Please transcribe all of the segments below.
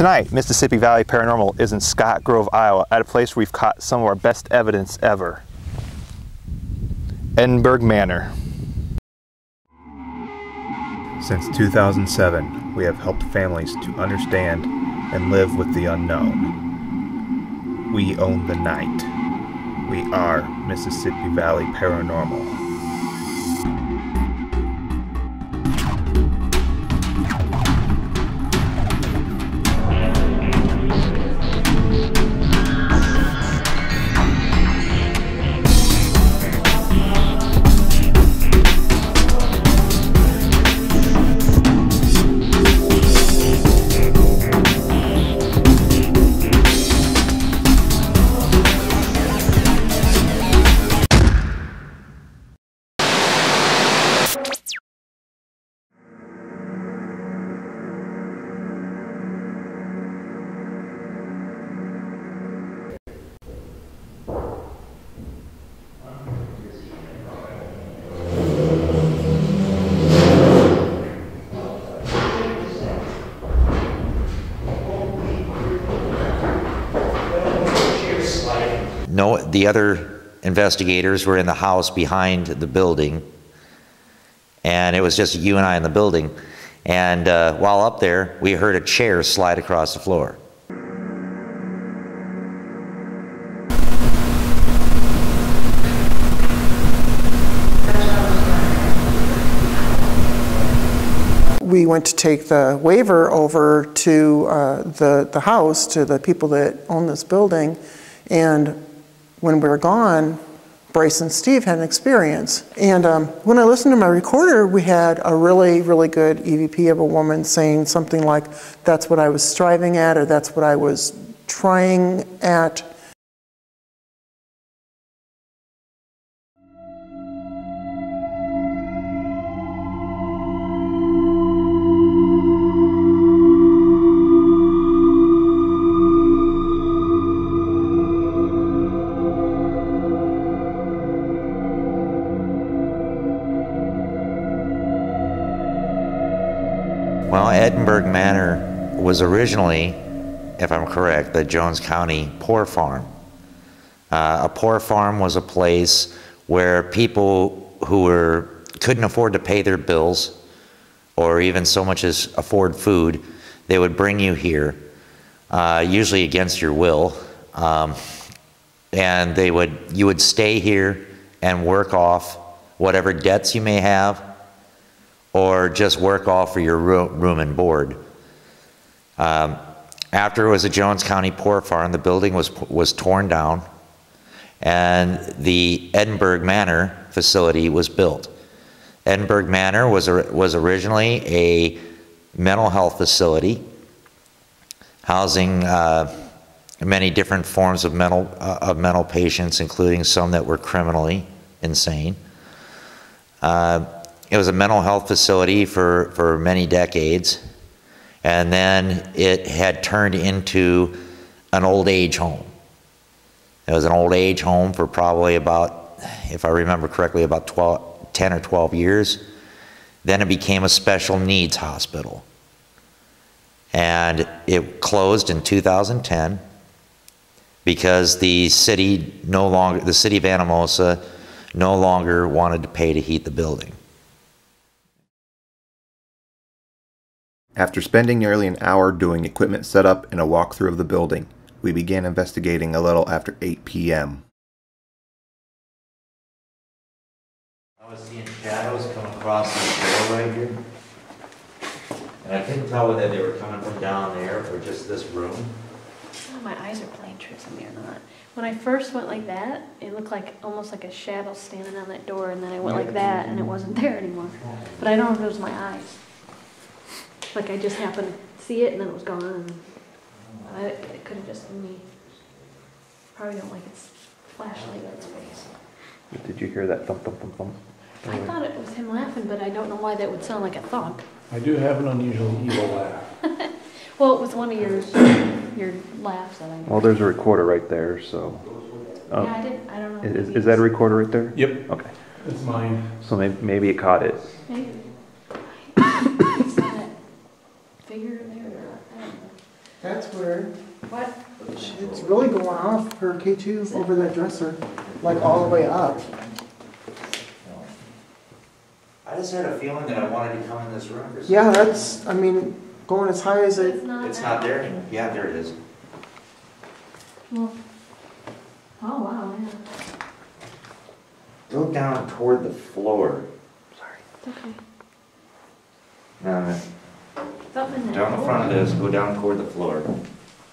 Tonight, Mississippi Valley Paranormal is in Scotch Grove, Iowa, at a place where we've caught some of our best evidence ever. Edinburgh Manor. Since 2007, we have helped families to understand and live with the unknown. We own the night. We are Mississippi Valley Paranormal. The other investigators were in the house behind the building, and it was just you and I in the building. And uh, while up there, we heard a chair slide across the floor. we went to take the waiver over to uh, the, the house, to the people that own this building, and when we were gone, Bryce and Steve had an experience. And um, when I listened to my recorder, we had a really, really good EVP of a woman saying something like, that's what I was striving at, or that's what I was trying at. Was originally, if I'm correct, the Jones County Poor Farm. Uh, a poor farm was a place where people who were couldn't afford to pay their bills, or even so much as afford food, they would bring you here, uh, usually against your will, um, and they would you would stay here and work off whatever debts you may have, or just work off for your room, room and board. Um, after it was a Jones County poor farm, the building was, was torn down and the Edinburgh Manor facility was built. Edinburgh Manor was, was originally a mental health facility housing uh, many different forms of mental, uh, of mental patients, including some that were criminally insane. Uh, it was a mental health facility for, for many decades, and then it had turned into an old age home. It was an old age home for probably about, if I remember correctly, about 12, 10 or 12 years. Then it became a special needs hospital. And it closed in 2010 because the city no longer, the city of Anamosa no longer wanted to pay to heat the building. After spending nearly an hour doing equipment setup and a walkthrough of the building, we began investigating a little after 8 p.m. I was seeing shadows come across the door right here. And I couldn't tell whether they were coming from down there or just this room. Oh, my eyes are playing tricks on me or not. When I first went like that, it looked like almost like a shadow standing on that door, and then I went like that, and it wasn't there anymore. But I don't know if it was my eyes. Like I just happened to see it, and then it was gone. And I, it could have just been me. Probably don't like its flashlight in its face. Did you hear that thump, thump, thump, thump? I thought it was him laughing, but I don't know why that would sound like a thump. I do have an unusual evil laugh. Well, it was one of your your laughs that I. Well, there's a recorder right there, so. oh, yeah, I didn't. I don't know. Is, is that a recorder right there? Yep, Okay, it's mine. so maybe, maybe it caught it. Maybe. I saw that there. or- I don't know. That's weird. What? It's really going off her K2 over that dresser, like all the way up. I just had a feeling that I wanted to come in this room or something. Yeah, that's, I mean, going as high as it, It's not. It's not there anymore. Yeah, there it is. Well, oh, wow, yeah. Go down toward the floor. Sorry. It's okay. No, Something in there. Down the front of this, go down toward the floor.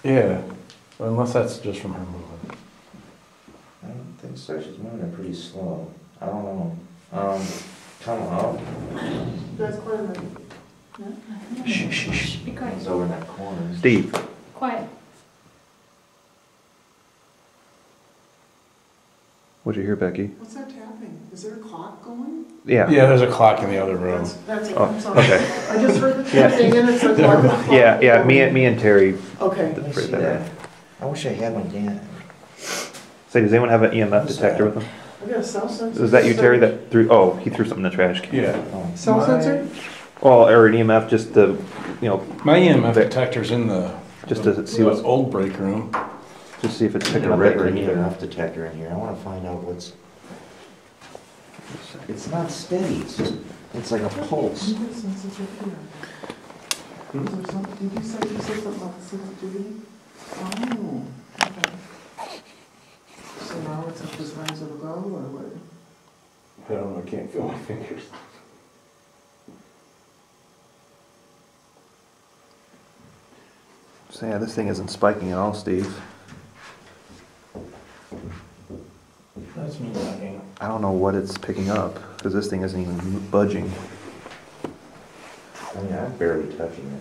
Yeah, unless that's just from her moving. I don't think so, she's moving pretty slow. I don't know. Um, come up. that's quite a bit. Shh, shh, shh. Be quiet. It's over in that corner. Steve, Quiet. What'd you hear, Becky? What's that tapping? Is there a clock going? Yeah. Yeah, there's a clock in the other room. That's, that's it, Oh, I'm sorry. okay. I just heard the Yeah. tapping and it's like. why the clock Yeah, yeah, me, and me and Terry. Okay. Let me see that. I wish I had one, Dan. Say, does anyone have an EMF detector with them? I got a cell sensor. Was that you, Terry, that threw, oh, he threw something in the trash can. Yeah. Oh, Cell My- sensor? Well, or an EMF just the, you know, My EMF detector's in the, Just the to see the what's- old break room. Just see if it's Put picking a up regular anything. EMF detector in here. I wanna find out what's, it's not steady, it's just, it's like a pulse. Meter sensitive here. Hmm? Is there something, did you say, you said something about the sensitivity? Oh, okay. So now it's up as high as it'll go, or what? I don't know, I can't feel my fingers. So yeah, this thing isn't spiking at all, Steve. That's me lagging. I don't know what it's picking up, because this thing isn't even budging. I mean, I'm barely touching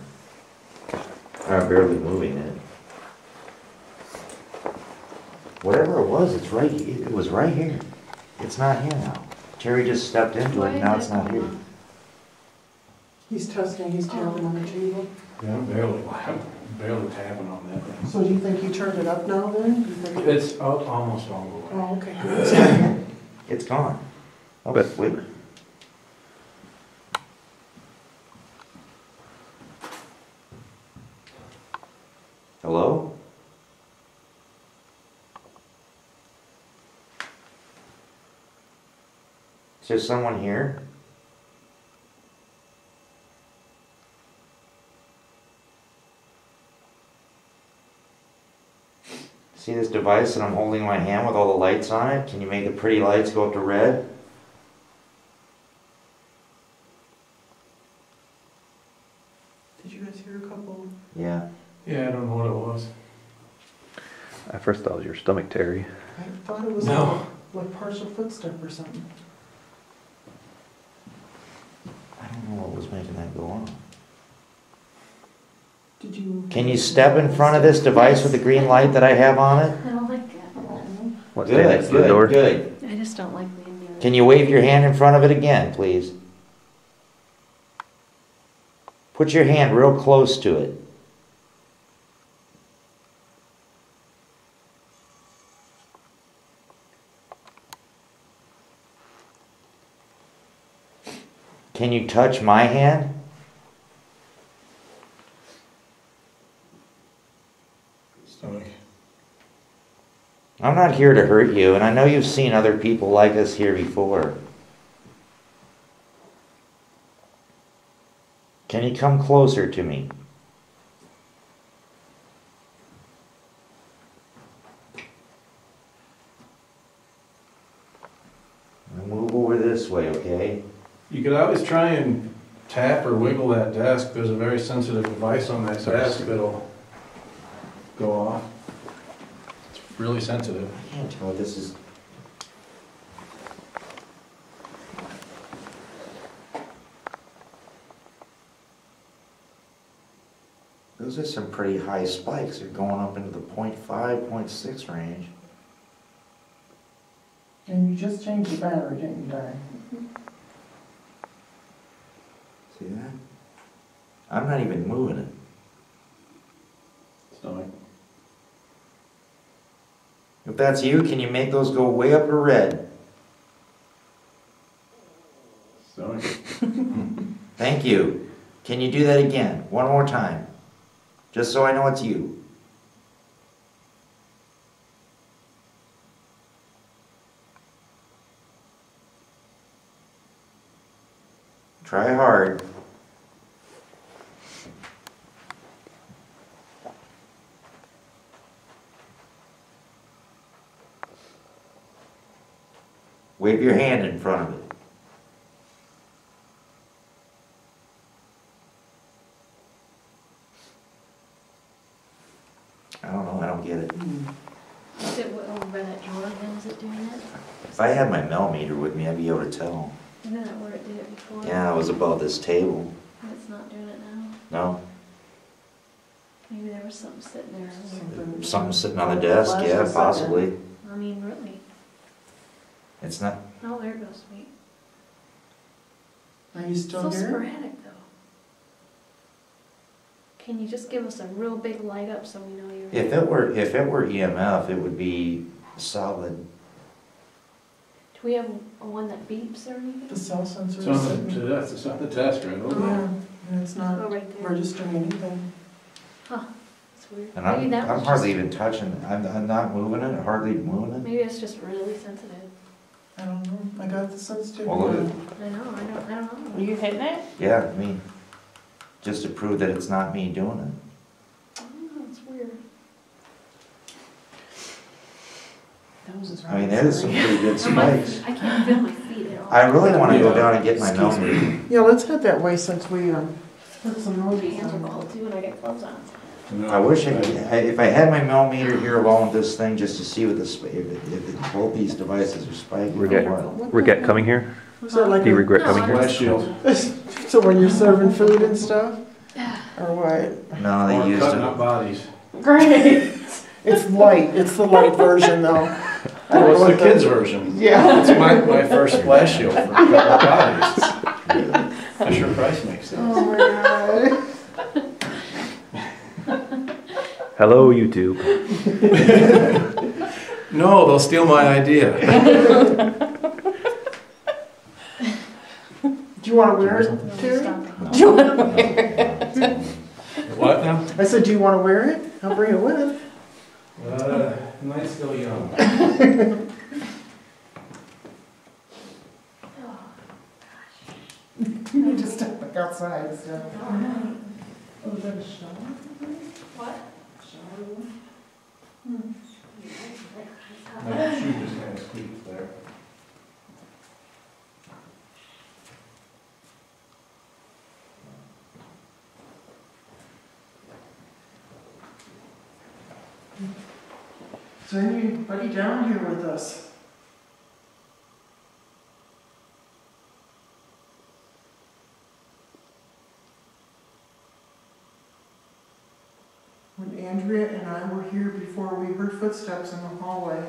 it. I'm barely moving it. Whatever it was, it's right, he- it was right here. It's not here now. Terry just stepped into Why it, is now it's not here. on? He's testing, he's tapping on the table. Yeah, I'm barely, I'm barely tapping on that thing. So do you think he turned it up now then? You think it- It's al- almost all the way. Oh, okay. It's gone. Oh, But- wait. Hello? Is there someone here? See this device that I'm holding in my hand with all the lights on it? Can you make the pretty lights go up to red? Did you guys hear a couple? Yeah. Yeah, I don't know what it was. At first thought it was your stomach, Terry. I thought it was No. like, like partial footstep or something. I don't know what was making that go on. Did you? Can you step in front of this device with the green light that I have on it? I don't like it. What, stand next Good, to the door? good, good. I just don't like being near. Can you wave your hand in front of it again, please? Put your hand real close to it. Can you touch my hand? Stomach. I'm not here to hurt you, and I know you've seen other people like us here before. Can you come closer to me? Move over this way, okay? You could always try and tap or wiggle that desk. There's a very sensitive device on that desk that'll go off. It's really sensitive. I can't tell if this is. Those are some pretty high spikes. They're going up into the 0.5, 0.6 range. And you just changed the battery, didn't you, Di? See that? I'm not even moving it. Stomach. If that's you, can you make those go way up to red? Stomach. Thank you. Can you do that again? One more time. Just so I know it's you. Try hard. Wave your hand in front of it. I don't know, I don't get it. Hmm. Is it over by that drawer then, is it doing it? If I had my millimeter with me, I'd be able to tell. Isn't that where it did it before? Yeah, it was above this table. And It's not doing it now? No? Maybe there was something sitting there. Something- Something sitting on the desk, yeah, possibly. I mean, really? It's not, Oh, there goes me. Are you still So here? sporadic though. Can you just give us a real big light up so we know you're? if it were, if it were EMF, it would be solid. Do we have a one that beeps or anything? The cell sensor It's is on sitting. the, that's, it's on the desk right over there. Yeah, and it's Oh, not right there. registering anything. Huh, that's weird. And Maybe I'm, I'm hardly even touching, I'm, I'm not moving it, hardly moving it. Maybe it's just really sensitive. I don't know, I got the sensitivity. Well, look at- on. I know, I don't, I don't Are know. you hitting it? Yeah, I mean, just to prove that it's not me doing it. Oh, it's weird. I mean, there's some pretty good And my- spikes. I can't feel my feet at all. I really wanna go down and get my Excuse me. Yeah, let's head that way since we, um, put some My noise hands are on. cold too and I got gloves on. I wish I could, I- if I had my millimeter here along with this thing, just to see what the, sp- if, it- if it- both these devices are spiking or Regret, what. regret coming here? Was that like Do you a- regret coming here? Flash shield. So when you're serving food and stuff? Or what? No, they Or used cutting it. up bodies. Great. It's light, it's the light version though. I don't Well, know it's the what kids' version. Yeah. It's my, my first flash shield for cutting up bodies. Fisher Price makes that. Oh my god. Hello, YouTube. No, they'll steal my idea. Do you wanna wear it, Terry? Do you want to wear it? What now? I said, do you wanna wear it? I'll bring it with. Uh, night's still young. You need to step back outside, so. What? My shoe just kind of squeaked there. Is there anybody down here with us? When Andrea and I were here before, we heard footsteps in the hallway.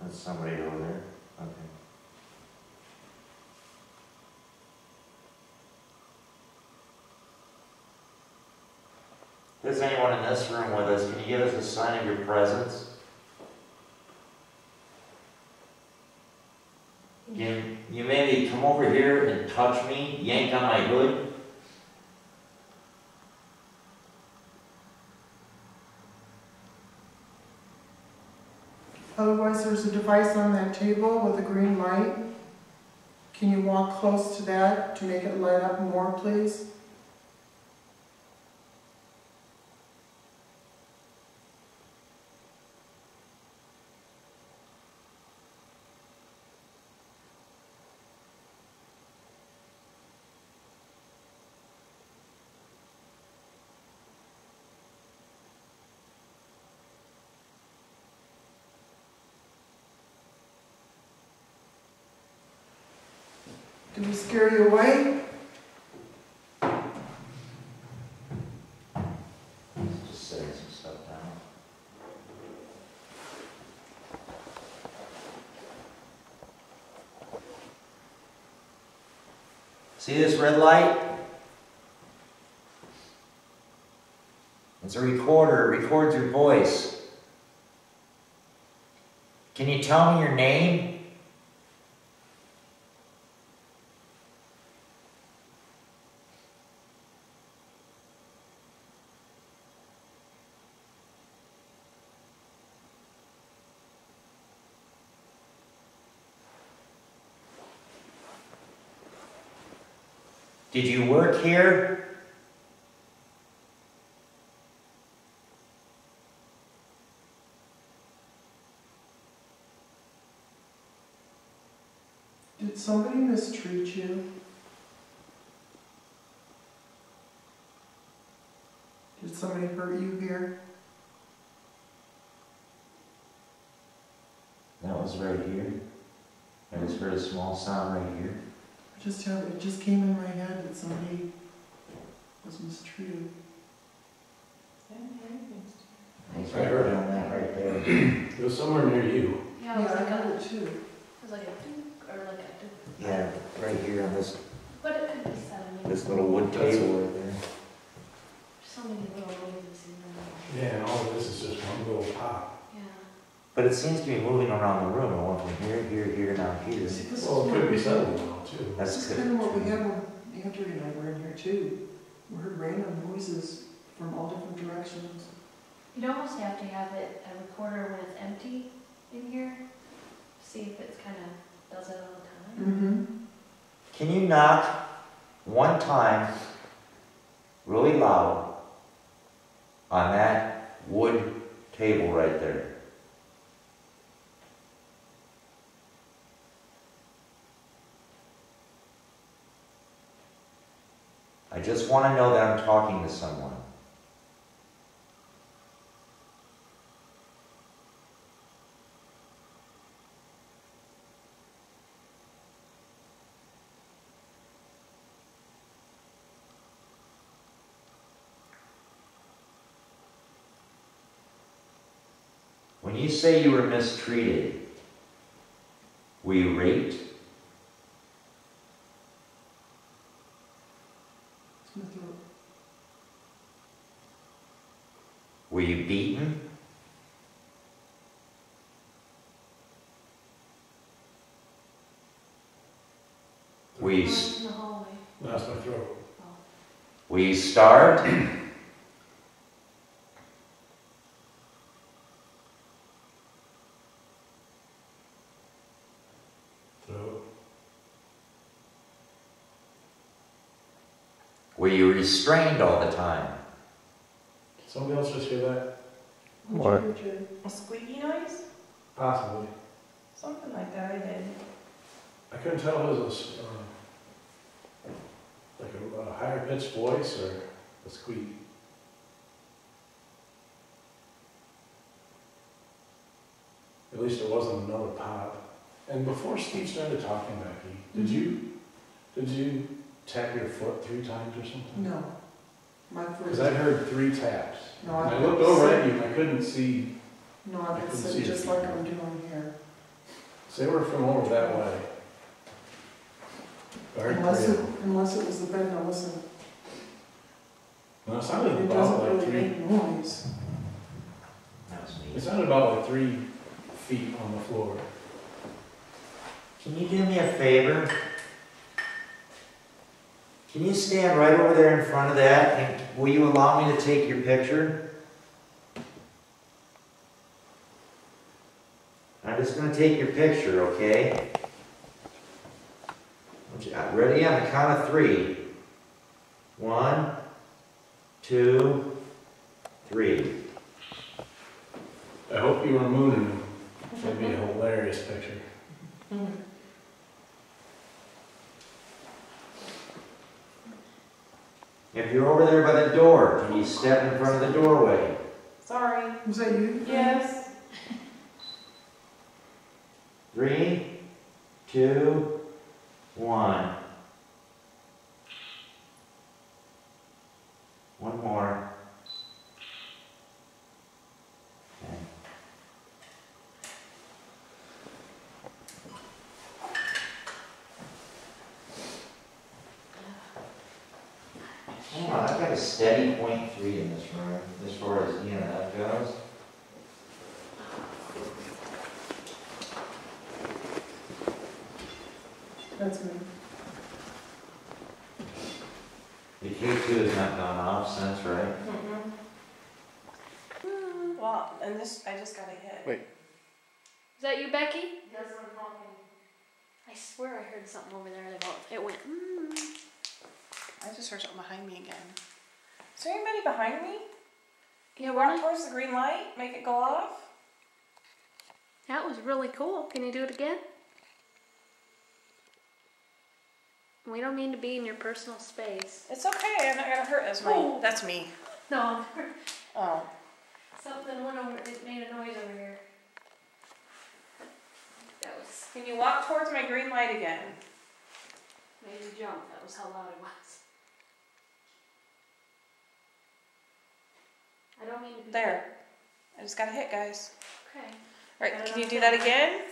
That's somebody over there, okay. If there's anyone in this room with us, can you give us a sign of your presence? Can you maybe come over here and touch me, yank on my hood? Otherwise, there's a device on that table with a green light. Can you walk close to that to make it light up more, please? Did we scare you away? Just setting some stuff down. See this red light? It's a recorder, it records your voice. Can you tell me your name? Did you here? Did somebody mistreat you? Did somebody hurt you here? That was right here. I just heard a small sound right here. I just have, it just came in my head that somebody was mistreated. Thanks I heard it. doing that right there. It was somewhere near you. Yeah, it was like a, it too. it was like a dook, or like a dook. Yeah, right here on this, But it could be seven. this little wood That's- table right there. So many little noises in there. Yeah, and all of this is just one little pop. Yeah. But it seems to be moving around the room. It went from here, here, here, now here. See, this is Well, it what could be we- settling now too. That's This is good. kind of what we had when Andrew and I were in here too. We heard random noises from all different directions. You'd almost have to have it, a recorder when it's empty in here, see if it's kind of, does it all the time. Mm-hmm. Can you knock one time really loud on that wood table right there? I just want to know that I'm talking to someone. When you say you were mistreated, were you raped? It's my throat. Were you beaten? Were you, s- In the hallway. That's my throat. were you starved? Throat. Were you restrained all the time? Somebody else just hear that? What? What'd you hear, Jay? A squeaky noise? Possibly. Something like that, I did. I couldn't tell if it was a s- uh, like a, a higher pitched voice or a squeak. At least it wasn't another pop. And before Steve started talking, Becky, did you, did you tap your foot three times or something? No. My Because first. I heard three taps. No, And I I looked over at you and I couldn't see, No, I I've been couldn't sitting see just it. like I'm doing here. so they were from over that way. I heard Unless it, of unless it was the bed, now listen, No, it it sounded about doesn't like really three, make noise. That was it me. sounded about like three feet on the floor. Can you do me a favor? Can you stand right over there in front of that and will you allow me to take your picture? I'm just gonna take your picture, okay? Ready on the count of three. One, two, three. I hope you were mooning him. That'd be a hilarious picture. If you're over there by the door, can you step in front of the doorway? Sorry. Was that you? Yes. Three, two, one. One more. Okay. Come on, I've got like a steady point three in this room, as far as EMF goes. That's me. The K two has not gone off since, right? Well, and this, I just got a hit. Wait. Is that you, Becky? Yes, I'm talking. I swear I heard something over there that about- it went. Mm. I just heard something behind me again. Is there anybody behind me? Yeah, Walk we're towards the green light, make it go off. That was really cool. Can you do it again? We don't mean to be in your personal space. It's okay, I'm not gonna hurt as my, Oh. that's me. No, Oh, something went over. It made a noise over here. That was can you walk towards my green light again? made me jump. That was how loud it was. I don't mean to be There. I just got a hit, guys. Okay. Alright, can you do that again?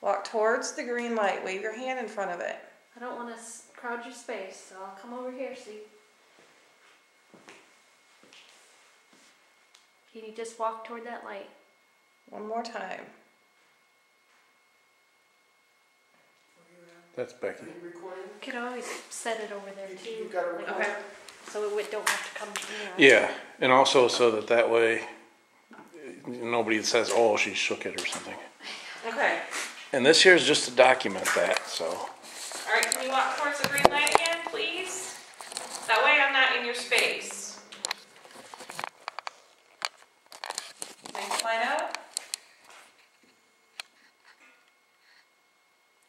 Walk towards the green light, wave your hand in front of it. I don't want to crowd your space, so I'll come over here. See. Can you just walk toward that light? One more time. That's Becky. You could always set it over there too. You got it like, Okay. So it would- don't have to come here. Yeah, and also so that that way, nobody says, oh, she shook it or something. Okay. And this here is just to document that, so. Alright, can you walk towards the green light again, please? That way I'm not in your space. Nice line up.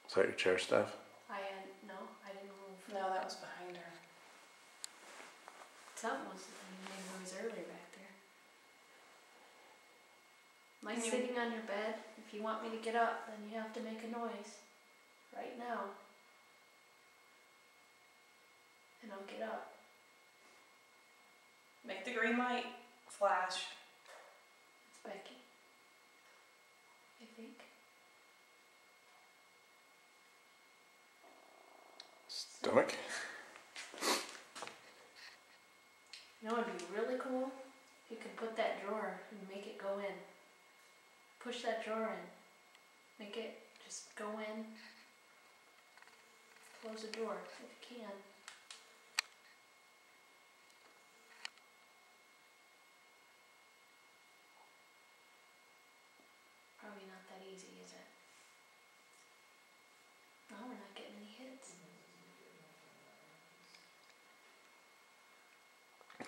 Is that your chair stuff? I had no, I didn't move. No, that was behind her. Something was making noise earlier back there. Am I Can you- sitting on your bed? If you want me to get up, then you have to make a noise. Right now. And I'll get up. Make the green light flash. It's Becky. I think. Stomach? You know, it'd be really cool if you could put that drawer and make it go in. Push that drawer in. Make it just go in. Close the door if you can. Probably not that easy, is it? No, we're not getting any hits.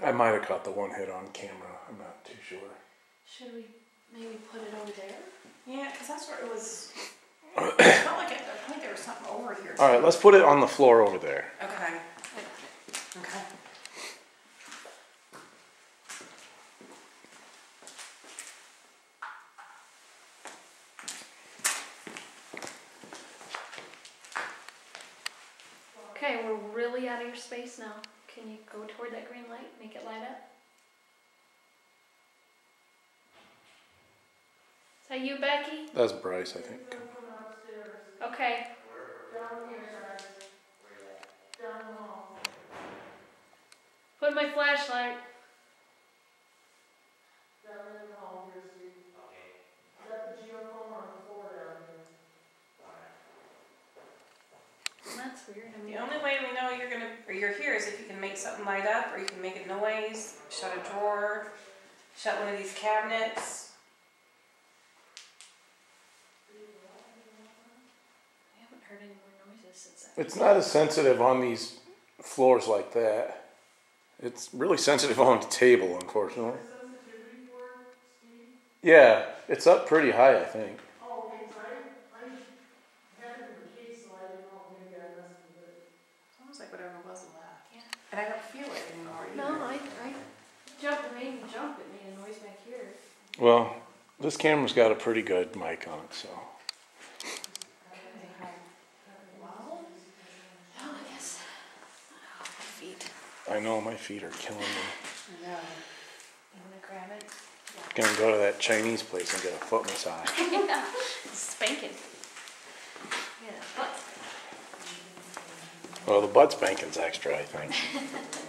I might have caught the one hit on camera, I'm not too sure. Should we maybe put it over there? Yeah, because that's where it was. It felt like at the point there was something over here. All right, let's put it on the floor over there. Okay. I got it. Okay. Okay, we're really out of your space now. Can you go toward that green light, make it light up? Is that you, Becky? That's Bryce, I think. Okay. Put my flashlight. That's weird. I mean, The only way we know you're gonna, or you're here is if you can make something light up, or you can make a noise, shut a drawer, shut one of these cabinets. I haven't heard any more noises since that. It's not as sensitive on these floors like that. It's really sensitive on the table, unfortunately. Yeah, it's up pretty high, I think. Oh, Almost like whatever was left. Yeah. And I don't feel it anymore either. No, I, I jumped, it made me jump. It made a noise back here. Well, this camera's got a pretty good mic on it, so. Well, Oh, I guess. Oh, my feet. I know my feet are killing me. no. You wanna grab it? Gonna go to that Chinese place and get a foot massage. yeah. Spanking. Yeah, but Well, the butt spanking's extra, I think.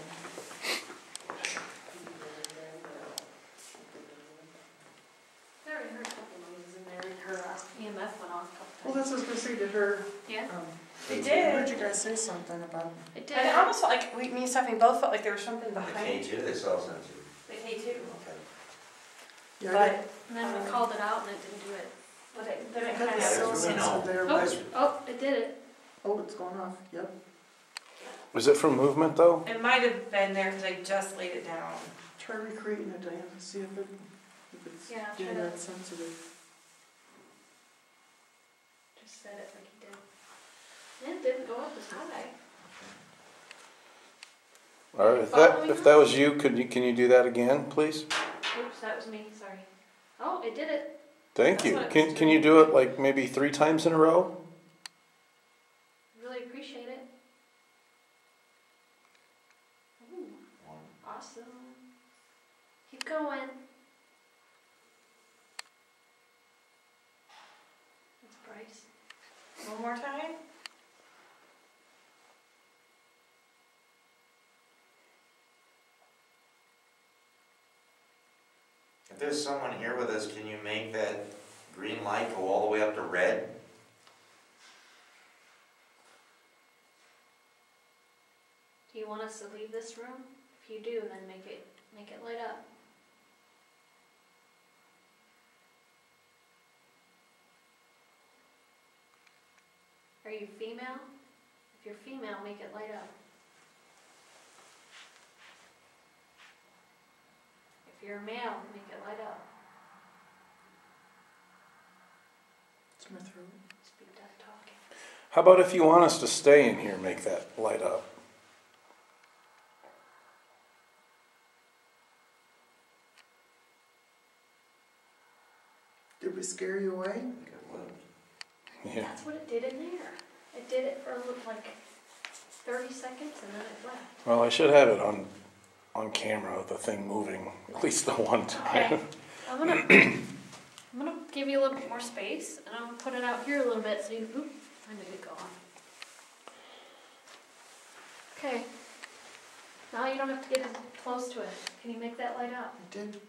was just gonna say to her, Yeah, um, It I heard did. you guys say something about, it did. And it almost felt like, we, me and Stephanie both felt like there was something The behind K two, they sell some the K two. Okay. yeah, But, And then we called it out and it didn't do it. but it, then it kind the Yeah, cell of, really sensor there, Oh, oh, it did it. oh, it's going off, yep. Was it from movement though? it might have been there because I just laid it down. Try recreating it, Diane, see if it, if it's Yeah, I'll getting try that sensitive. Just said it like he did. It didn't go up as high. All right, if that, if that was you, could you, can you do that again, please? Oops, that was me, sorry. Oh, it did it. Thank That's you. what it Can, was can you do it like maybe three times in a row? Really appreciate it. Ooh, awesome. Keep going. That's Bryce. One more time. There's someone here with us, can you make that green light go all the way up to red? Do you want us to leave this room? If you do, then make it, make it light up. Are you female? If you're female, make it light up. If you're a male, make it light up. It's my throat. Speak death talking. How about if you want us to stay in here, make that light up? Did we scare you away? Yeah. That's what it did in there. It did it for like thirty seconds and then it left. Well, I should have it on, on camera, the thing moving, at least the one time. Okay, time. I'm gonna, I'm gonna give you a little bit more space, and I'm gonna put it out here a little bit, so you, oop, time to go on. Okay. Now you don't have to get as close to it. Can you make that light up? I did.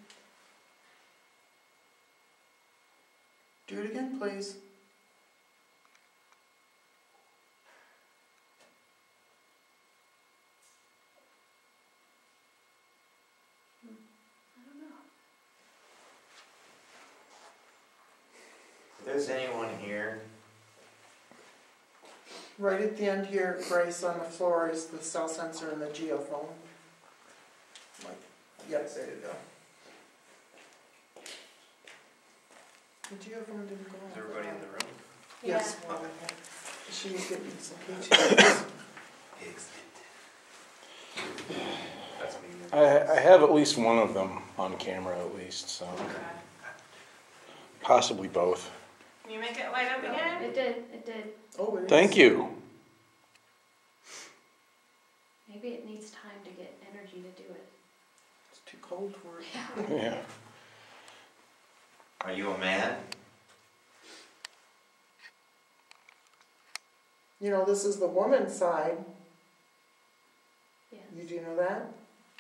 Do it again, please. If there's anyone here, Right at the end here, Grace, on the floor is the cell sensor and the geophone. Like, yep, there you go. The geophone didn't go off. room? Yes. She's getting some pictures. I, I have at least one of them on camera at least, so possibly both. Can you make it light up again? It did, it did. Oh, it is. Thank you. Maybe it needs time to get energy to do it. It's too cold for it. Yeah. Yeah. are you a man? You know, this is the woman's side. Yes. You do know that?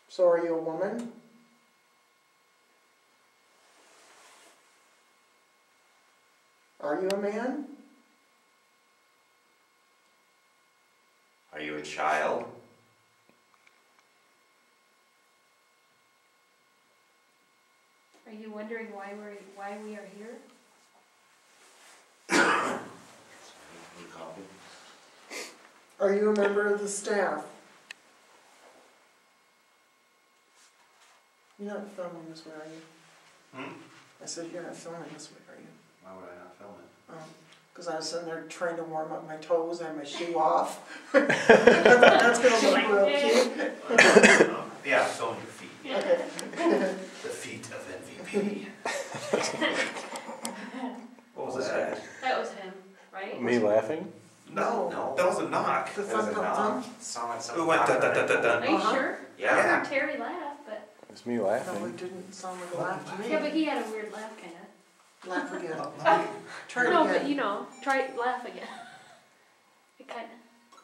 So are you a woman? Are you a man? Are you a child? Are you wondering why we're, why we are here? Are you a member of the staff? You're not filming this way, are you? Hmm? I said, you're not filming this way, are you? Why would I not film it? Because I was sitting there trying to warm up my toes and my shoe off. That's gonna look real cute. Yeah, film your feet. Okay. The feet of MVP. What was that? That was him, right? Me laughing? No. No, that was a knock. The That was thump, a thump, knock. thump. Sound like It something. went dun dun dun dun Are dun. you Uh-huh. sure? I Yeah. heard Terry laugh, but, It's me Probably laughing. didn't sound like a laugh to me. yeah, but he had a weird laugh kinda. Laugh again. Oh, try no, again. but you know, try laugh again. It kind of.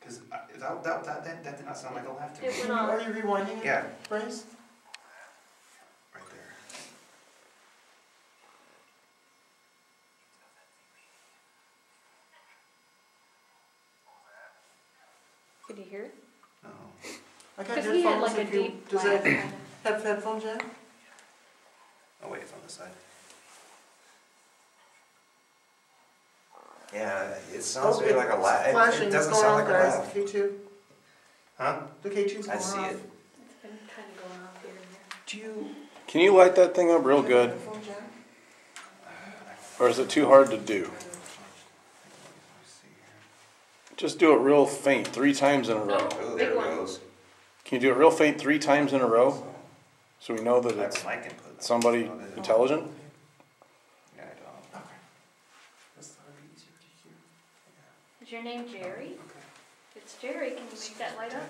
Because that, that, that, that, that did not sound like a laugh to me. It went on. Are you rewinding? Yeah. Phrase? Right there. Could you hear it? No. I got headphones. He had like a deep. Does that have headphones, Jack? Oh, wait, it's on this side. Yeah, it sounds Oh, to like a laugh. It- Flashing, It doesn't going sound off, like a guys, laugh. K two, Huh? the K two's I see off. it. It's been kind of going off here and there. Do you? Can you light that thing up real do you have good, or is it too hard to do? Just do it real faint, three times in a row. Oh, there it goes. Can you do it real faint three times in a row? So we know that I have Oh, it's a mic input. somebody intelligent? Yeah, I don't. Okay. That's thought it'd be easier to hear. Is your name Jerry? Oh, okay. If it's Jerry, can you make that light up?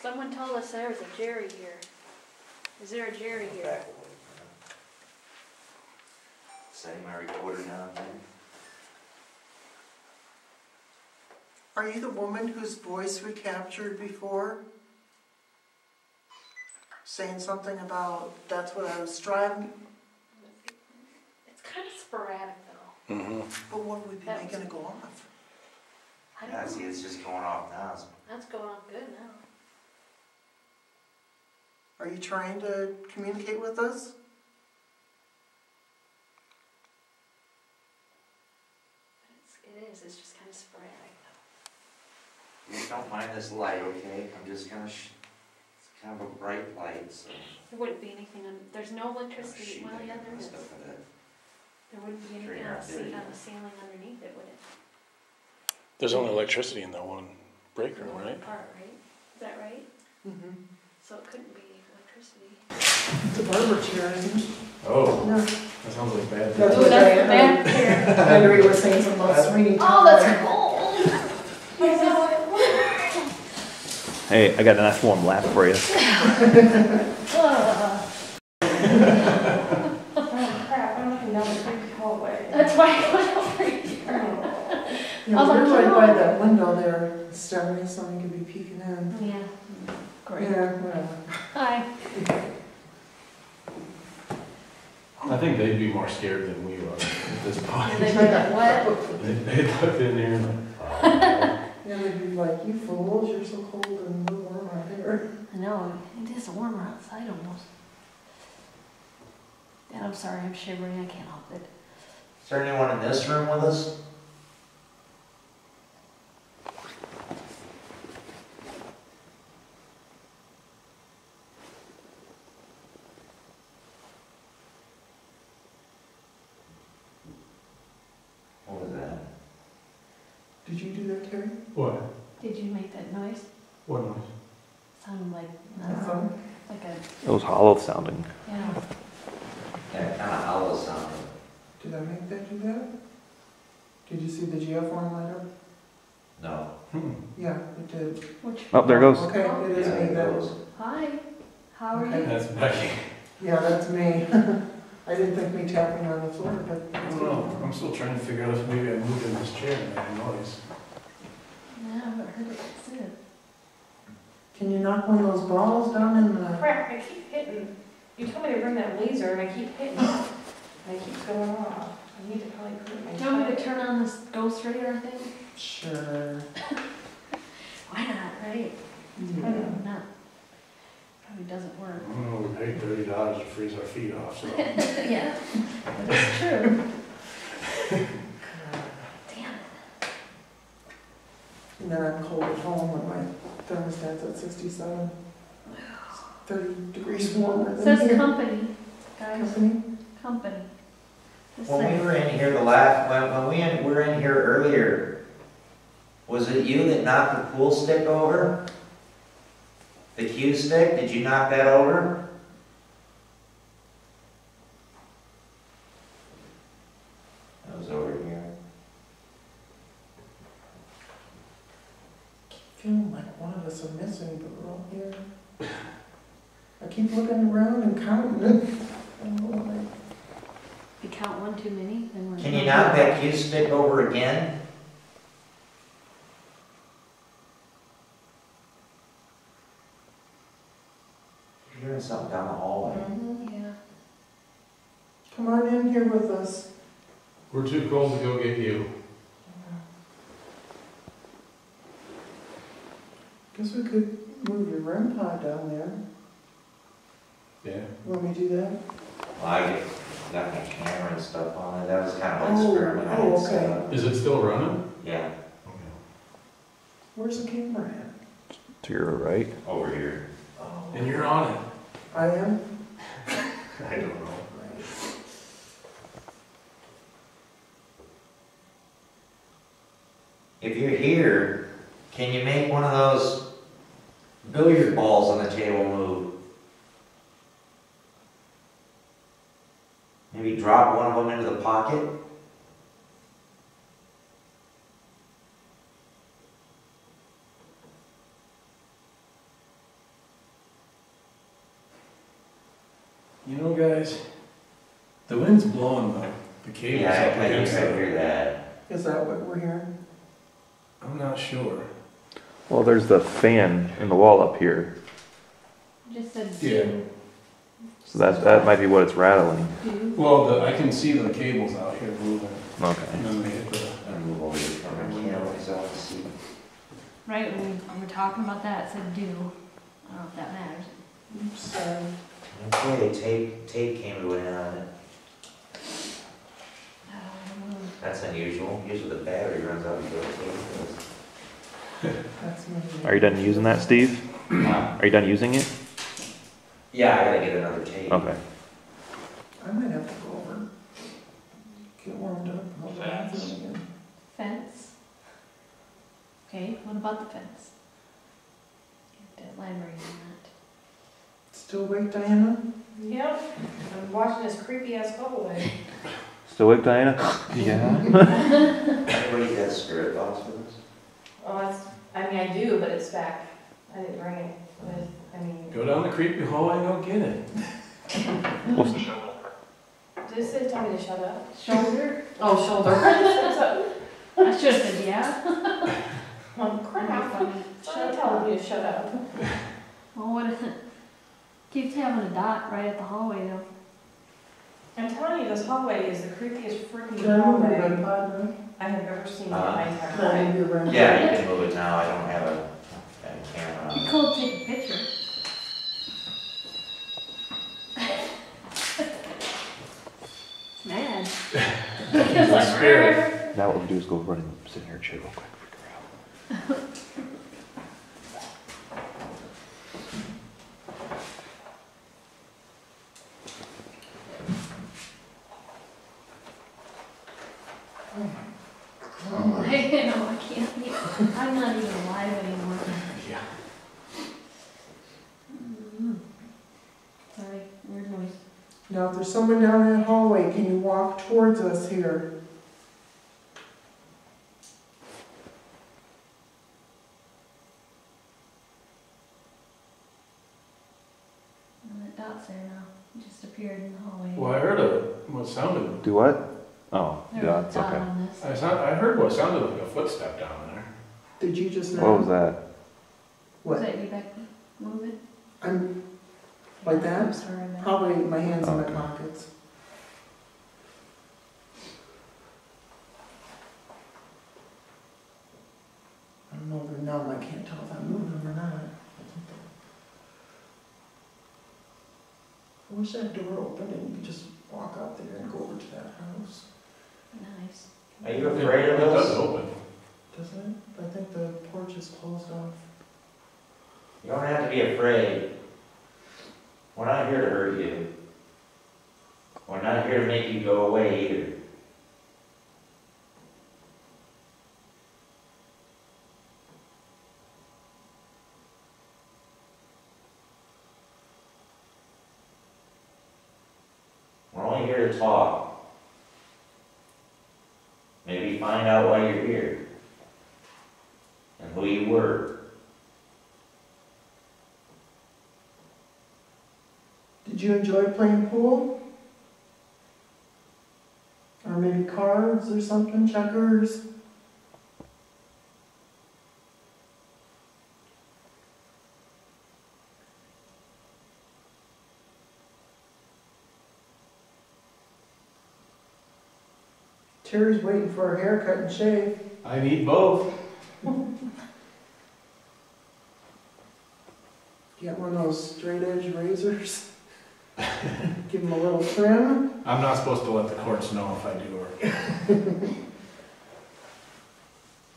Someone told us there was a Jerry here. Is there a Jerry here? Back away. Setting my recorder down there. Are you the woman whose voice we captured before? Saying something about, that's what I was striving, It's kind of sporadic though. Mm-hmm. but what would be That was- making it go off? I Yeah, don't see, know. it's just going off now. so- That's going on good now. Are you trying to communicate with us? It's, it is, just kind of sporadic though. You don't mind this light, okay? I'm just gonna, sh- it's kind of a bright light, so. There wouldn't be anything, on there's no electricity, well, yeah, there is. messed with that. There wouldn't be anything on the, there ce- on the ceiling underneath it, would it? There's only electricity in that one break room, right? Part, right? Is that right? Mm-hmm. So it couldn't be electricity. It's a barber chair, isn't it? Oh, No. that sounds like bad. That's Ooh, what that's the Diana- bad chair. Henry was saying something about Sweeney Oh, Todd. that's cold. I know it. Hey, I got a nice warm lap for you. Ugh. Crap, I'm looking down the creepy hallway. That's why I went over here. You I was know, like, we're right by that window there, Stephanie, someone could be peeking in. Yeah. Great. Yeah, whatever. Hi. I think they'd be more scared than we are at this And point. they were like, what? They, they looked in there and like, oh. Yeah, they'd be like, you fools, you're so cold and we're warm out here. I know, it is warmer outside almost. Dad, I'm sorry, I'm shivering, I can't help it. Is there anyone in this room with us? What was that? Did you do that, Terry? What? Did you make that noise? What noise? Sounded like, I That don't know, phone? like a, It was hollow sounding. yeah. That kind of hollow sounding. Did I make that do that? Did you see the geophone light up? No. Hmm. Yeah, it did. Which, Oh, there goes. Okay, it is Yeah, me it then. goes. hi, how are Okay. you? That's Becky. Yeah, that's me. I didn't think me tapping on the floor, but. I don't know, I'm still trying to figure out if maybe I moved in this chair and made a noise. No, I haven't heard it since. Can you knock one of those balls down in the? Crap, I keep hitting. You told me to bring that laser and I keep hitting it. And it keeps going off. I need to probably put it in my. Do you want me to turn on this ghost radar thing? Sure. Why not, right? Mm-hmm. Yeah. Not, probably doesn't work. I don't know, we paid thirty dollars to freeze our feet off, so. Yeah, that is true. Damn it. And then I'm cold at home when my thermostat's at sixty-seven. Thirty degrees warmer It than says here. company, guys, Company? company. Just When we saying. were in here the last, when, when we in- were in here earlier, was it you that knocked the pool stick over? The cue stick, did you knock that over? That was over here. Feeling like one are missing, but we're all here. I keep looking around and counting it. I don't know why. If you count one too many, then we're. Can you knock that cue stick over again? You're hearing something down the hallway. Mhm. Yeah. Come on in here with us. We're too cold to go get you. Guess we could move your REM pod down there. Yeah. You Want me to do that? Well, I get, got my camera and stuff on it, that was kind of an Oh, experiment I oh, had oh, set okay. up. Is it still running? Yeah, Where's the camera at? To your right. over here. Oh, And you're on it. I am? I don't know. If you're here, can you make one of those billiard balls on the table move? Maybe drop one of them into the pocket? You know, guys, the wind's blowing the, the cables Yeah, up I I against think I hear that. Is that what we're hearing? I'm not sure. Well, there's the fan in the wall up here, Just said Yeah. do, so that that might be what it's rattling. do. Well, the, I can see the cables out here moving, Okay. and then they hit the, I'm gonna move over here from my camera, so I see. Right, when we were talking about that, it said do. I don't know if that matters. Oops, sorry. Okay, tape, tape came to an end on it. Um, That's unusual. Usually the battery runs out before the tape does. That's me. Are you done using that, Steve? Uh, Are you done using it? Yeah, I gotta get another tape. Okay. I might have to go over, get warmed up, and go to again. Fence. Okay, what about the fence? Get that library on Still awake, Diana? Yep, I'm watching this creepy ass hallway. Still awake, Diana? Yeah. Anybody got spirit box for this? Oh, that's, I mean, I do, but it's back. I didn't bring it with, I mean, go down the creepy hallway and go get it. just it told me to shut up. Shoulder? Oh, shoulder. I should have said yeah. Oh, crap. Shut telling you to shut up. Well, what is it? Keeps having a dot right at the hallway though. I'm telling you, this hallway is the creepiest freaking Can I move your hallway REM pod now? I have ever seen in Uh, my entire Can I life. move your REM pod? Yeah, you can move it now. I don't have a, a camera on Be it. cool to take a picture. It's mad. It's like, Now what we'll do is go run and sit in her chair real quick. Figure out. Oh, I know, I can't, be- I'm not even alive anymore. Yeah. Mm. Sorry, weird noise. Now, if there's someone down that hallway, can you walk towards us here? And that dot's there now. It just appeared in the hallway. Well, I heard a, what sounded, Do what? Oh, There yeah, was a it's dot okay. on this. I sound, I heard what sounded like a footstep down there. Did you just know? What was that? Was What? that you, Becky? Moving? I'm like I'm that? sorry. Probably my hands in my Okay. pockets. I don't know if they're numb, I can't tell if I'm moving or not. I wish that door opened and you could just walk out there and go over to that house. Nice. Are you afraid of It does those? open. Doesn't it? I think the porch is closed off. You don't have to be afraid. We're not here to hurt you. We're not here to make you go away either. We're only here to talk. Maybe find out why you're here. And who you were. Did you enjoy playing pool? Or maybe cards or something, checkers? Terry's waiting for a haircut and shave. I need both. Get one of those straight edge razors. Give them a little trim. I'm not supposed to let the courts know if I do or.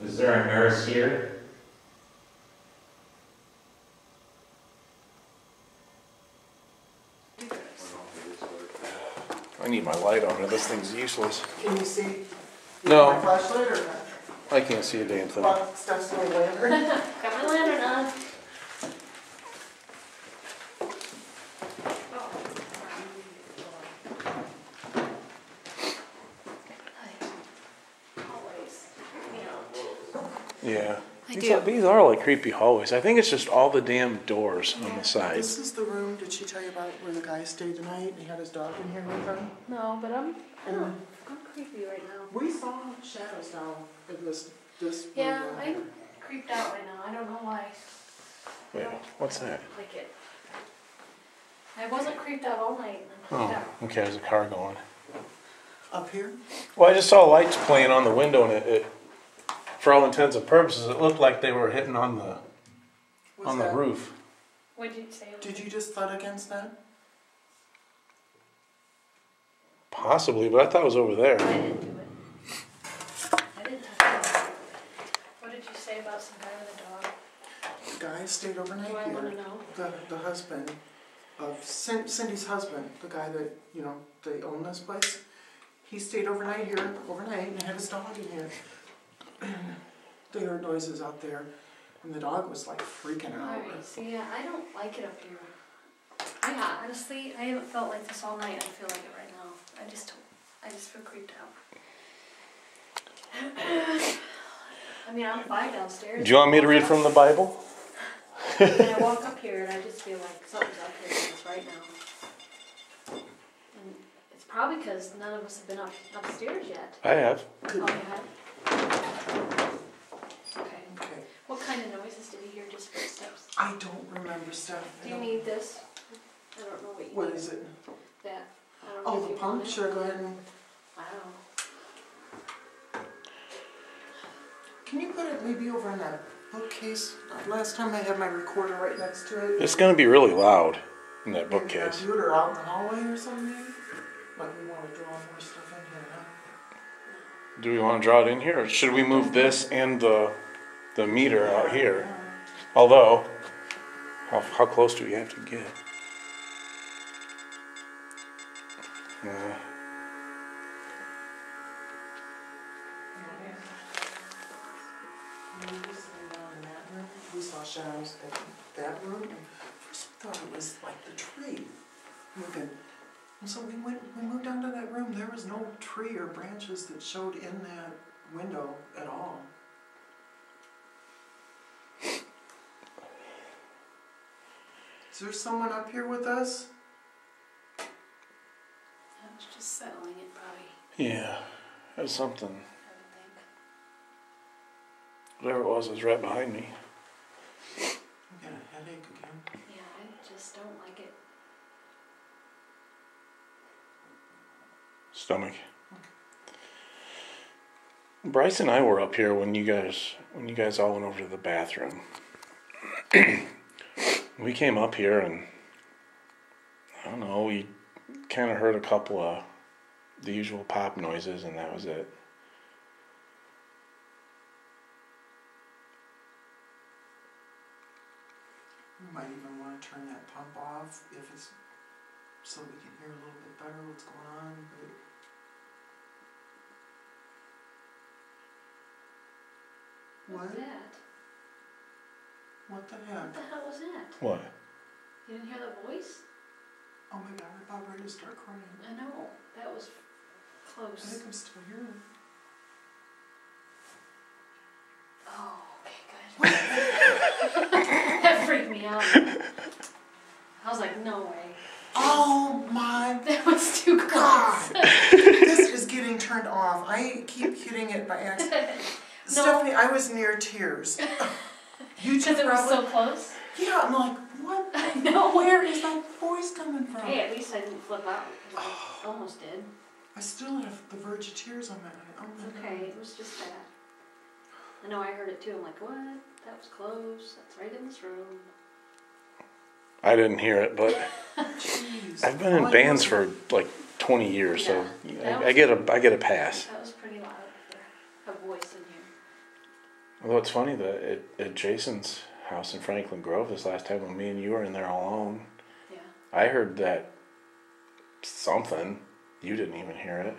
Is there a nurse here? I need my light on or this thing's useless. Can you see? No. My flashlight or not? I can't see a damn thing. Well, Steph's little lantern. Got my lantern on. Always, you know. Yeah. I These do. are, these are like creepy hallways. I think it's just all the damn doors on the sides. This is the room, did she tell you about where the guy stayed tonight? He had his dog in here with him? No, but I'm, And I'm, I'm creepy right now. we saw shadows down in this, this room. Yeah, down I'm creeped out right now. I don't know why. Wait, what's that? like it. I wasn't creeped out all night. I'm Oh, out. okay, there's a car going. Up here? Well, I just saw lights playing on the window and it, it for all intents and purposes, it looked like they were hitting on the, Was on the that- roof. What'd you say? Did you just thud against that? Possibly, but I thought it was over there. I didn't do it. I didn't touch it. What did you say about some guy with a dog? The guy stayed overnight Do I wanna here. know? The, the husband of Cin- Cindy's husband, the guy that, you know, they own this place. He stayed overnight here, overnight, and had his dog in here. They heard noises out there, and the dog was like freaking out. Alright, see, yeah, I don't like it up here. I honestly, I haven't felt like this all night. I feel like it right now. I just, I just feel creeped out. I mean, I'm fine downstairs. Do you want me to read from the Bible? And I walk up here and I just feel like something's up here with us right now. And it's probably because none of us have been up upstairs yet. I have. Oh, you have? Okay. Okay, What kind of noises did you hear? Just footsteps? I don't remember stuff. Do you need this? I don't know what you need. What is it? That. I don't oh, know Oh, if the you pump, it. sure, go ahead and, Wow. can you put it maybe over in that bookcase? Last time I had my recorder right next to it. It's gonna be really loud in that Maybe bookcase. Do it out in the hallway or something? Like we wanna draw more stuff in here, huh? Do we wanna draw it in here, or should we move this and the, the meter out here? Although, how, close do we have to get? Uh, we in saw shadows at that room, and first we thought it was like the tree moving. So we went, we moved down to that room, there was no tree or branches that showed in that window at all. Is there someone up here with us? I was just settling it probably, yeah, that's something. I would think. Whatever it was, it was right behind me. I got a headache again. Yeah, I just don't like it. Stomach. Bryce and I were up here when you guys when you guys all went over to the bathroom. we came up here and I don't know, we kind of heard a couple of the usual pop noises and that was it. We might even wanna turn that pump off if it's, so we can hear a little bit better what's going on, but. What was What? that? What the What the hell was that? What? You didn't hear that voice? Oh my god, I'm about ready to start crying. I know, that was close. I think I'm still here. Oh, okay, good. that freaked me out. I was like, no way. Oh my That was too close. god! this is getting turned off. I keep hitting it by accident. No. Stephanie, I was near tears. You two Because it was probably. so close. yeah, I'm like, what? I know. Where is that voice coming from? Hey, at least I didn't flip out. 'cause I almost did. I still have the verge of tears on my eye. Oh my Okay, god. it was just that. I know I heard it too. I'm like, what? That was close. That's right in this room. I didn't hear it, but Jeez. I've been in bands for like 20 years, so Yeah, that I, I get a I get a pass. That was pretty loud for a voice in here. Although it's funny that at, at Jason's house in Franklin Grove this last time when me and you were in there alone, Yeah. I heard that something. You didn't even hear it,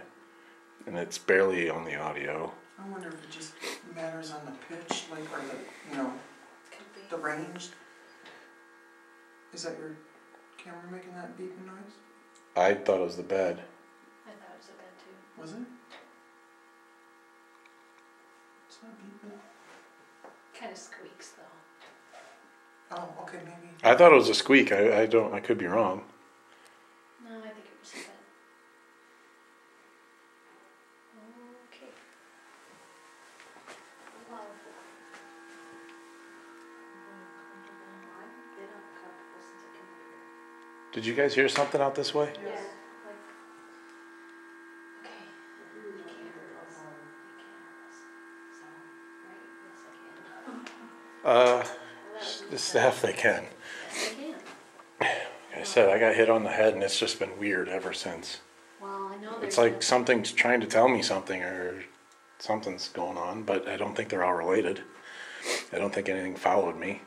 and it's barely on the audio. I wonder if it just matters on the pitch, like, or the, you know, Could be. the range. Is that your camera making that beeping noise? I thought it was the bed. I thought it was a bed too. Was it? It's not beeping. Kind of squeaks though. Oh, okay, maybe. I thought it was a squeak. I, I don't. I could be wrong. No, I think it was a bed. Okay. Wow. Uncomfortable. I've been uncomfortable since I came up here. Did you guys hear something out this way? Yeah, like. Okay. You can't hurt us. You can't hurt us. So, right? Yes, I can. Uh, the staff they can. I. Like I said, I got hit on the head, and it's just been weird ever since. Well, I know. It's like something's trying to tell me something, or something's going on, but I don't think they're all related. I don't think anything followed me.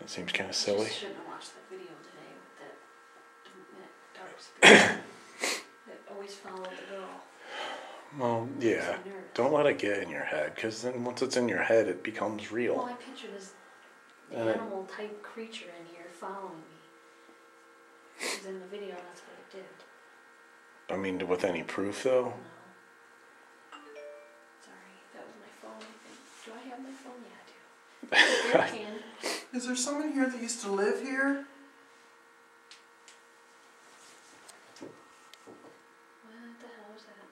That seems kind of silly. Shouldn't have watched the video today with that, that dark spirit that always followed the girl. Well, yeah. Don't let it get in your head, because then once it's in your head, it becomes real. Well, real. I picture this And it- animal type creature in here following me. It was in the video, that's what it did. I mean, with any proof, though. No. Sorry, that was my phone, I think. Do I have my phone? Yeah, I do. I can. Is there someone here that used to live here? What the hell was that?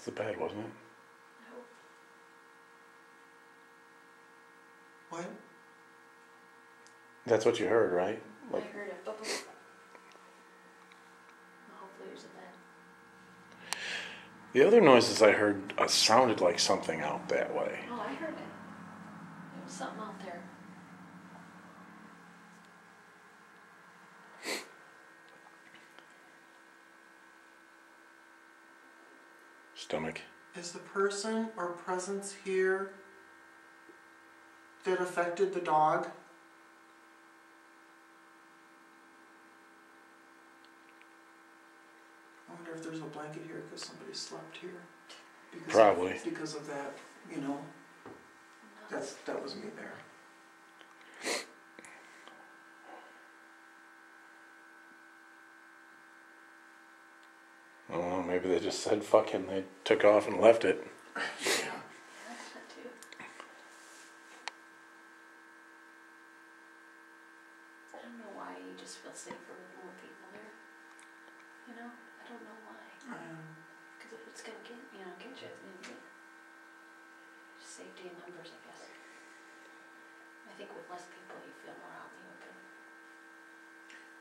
It's the bed, wasn't it? What? That's what you heard, right? I heard a bubble. Well, hopefully it was a bed. the other noises I heard uh, sounded like something out that way. Oh, I heard it. There was something out there. Stomach. Is the person or presence here that affected the dog? I wonder if there's a blanket here because somebody slept here. Because of- because of that, you know, that's, that was me there. I don't know, maybe they just said fuck him. They took off and left it. Yeah. That's that too. I don't know why you just feel safer with more people there. You know, I don't know why. Um, Because if it's gonna get, you know, get you, it's gonna get. Just safety in numbers, I guess. I think with less people, you feel more out in the open.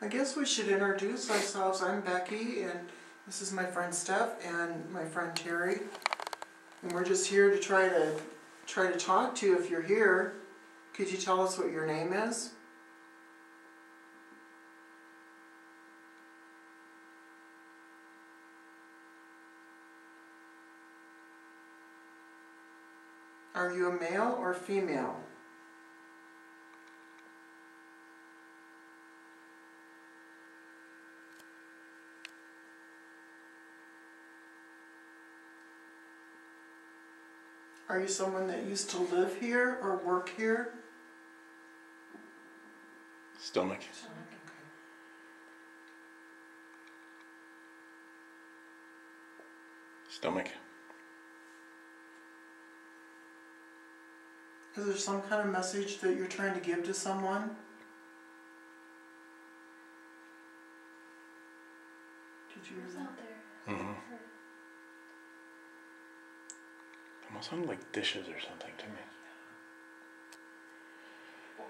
I guess we should introduce ourselves. I'm Becky, and this is my friend Steph and my friend Terry. And we're just here to try to try to talk to you if you're here. Could you tell us what your name is? Are you a male or female? Are you someone that used to live here or work here? Stomach. Stomach. Is there some kind of message that you're trying to give to someone? Did you It hear was that? out there. Mhm. I heard it. Almost sounded like dishes or something to me. That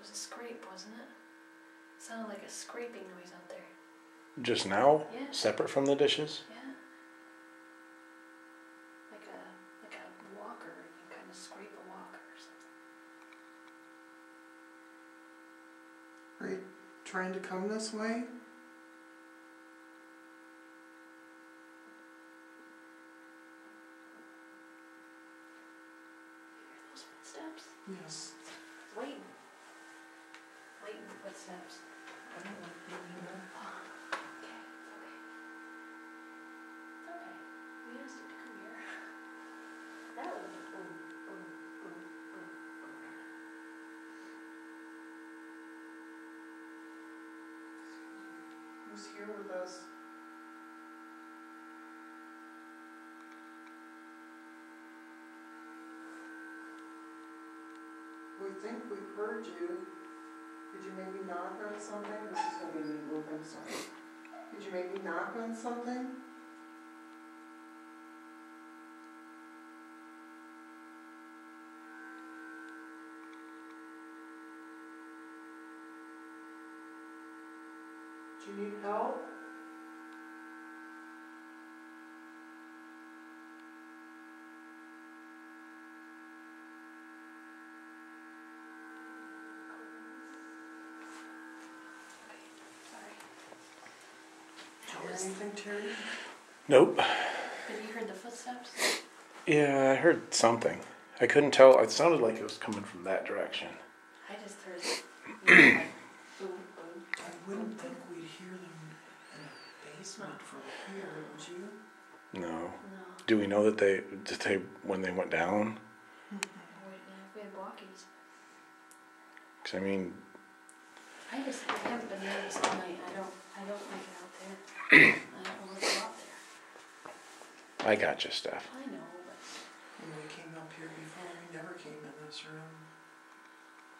was a scrape, wasn't it? it Sounded like a scraping noise out there. Just now? Yeah. Separate from the dishes? Yeah. Like a like a walker, you kind of scrape a walker or something. trying to come this way? Yes. Waiting. Waiting footsteps. I don't know if you hear. Okay, okay. It's okay. We asked him to come here. That was a boom, boom, boom, boom, boom. Who's here with us? Think we heard you. Did you maybe knock on something? This is gonna be me moving, sorry. Did you maybe knock on something? Do you need help? Hear anything, Terry? Nope. Have you heard the footsteps? Yeah, I heard something. I couldn't tell. It sounded like it was coming from that direction. I just heard, you know, like, boom, boom. I wouldn't think we'd hear them in a basement from here, would you? No. No. Do we know that they did they when they went down? Mm-hmm. We had walkies. Because I mean, I just, I haven't been there this night. I don't, I don't like it out there. I don't know what's out there. I got you, Steph. I know, but When we came up here before, we never came in this room.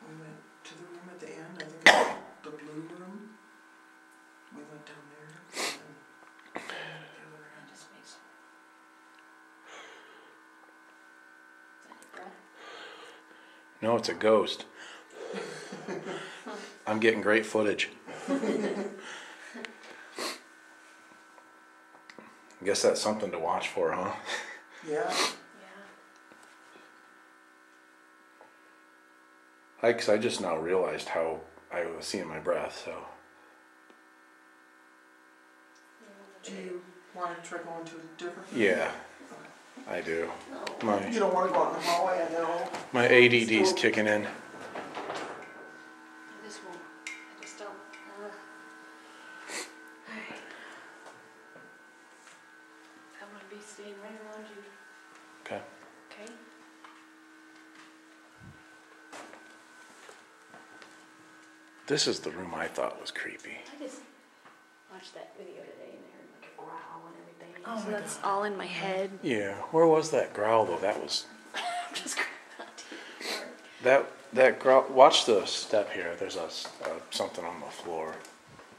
We went to the room at the end, I think it's the blue room. We went down there and then came to the other it end. just makes. Is that your breath? No, it's a ghost. I'm getting great footage. I guess that's something to watch for, huh? Yeah, Yeah. I, cause I just now realized how I was seeing my breath, so. do you wanna try going to a different? room? Yeah, I do. No. My, You don't wanna go out in the hallway, I know. my ADD's kicking in. I just won't. I just don't. Uh. Alright. I'm gonna be staying right around you, Okay. okay? This is the room I thought was creepy. I just watched that video today and I heard like a growl and everything. Oh so my that's all in my head. Yeah, where was that growl though? That was, I'm just grabbing onto you. Sorry. that, that growl, watch the step here. There's a, uh, something on the floor.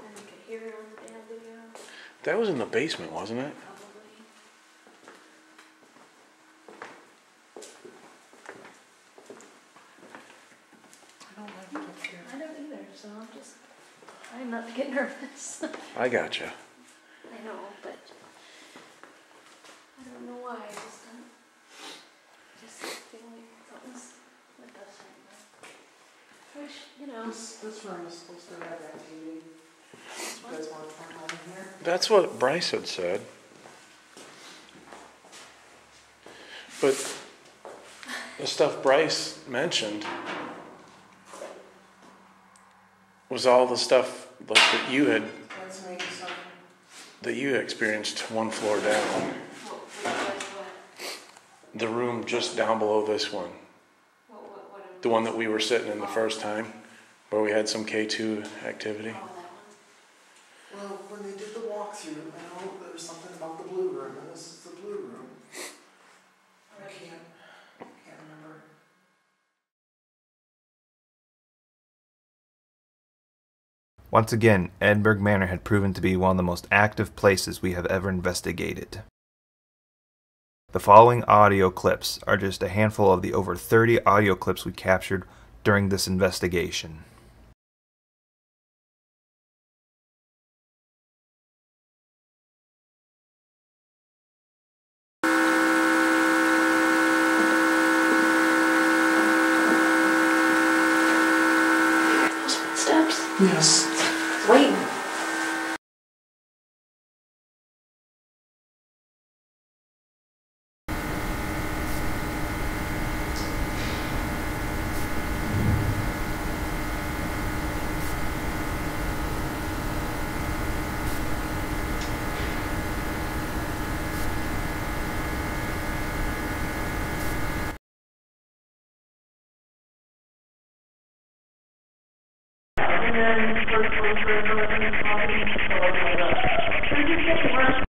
And you could hear it on the damn video, That was in the basement, wasn't it? probably. I don't like it up here. I don't either, so I'm just trying not to get nervous. I gotcha. I know, but I don't know why. I just don't. Just feel like something's with us right now. Wish, you know. This, this room is supposed to have that TV. You guys wanna turn on in here? That's what Bryce had said. But the stuff Bryce mentioned was all the stuff like that you had That's maybe something. that you experienced one floor down. The room just down below this one. The one that we were sitting in the first time where we had some K2 activity. oh, that one. Well, when they did the walkthrough, I know there was something about the blue room, and this is the blue room. I can't, can't remember. Once again, Edinburgh Manor had proven to be one of the most active places we have ever investigated. The following audio clips are just a handful of the over 30 audio clips we captured during this investigation. Those footsteps? Yes waiting. Then first floor for another coffee, so I was like, "We're just getting rushed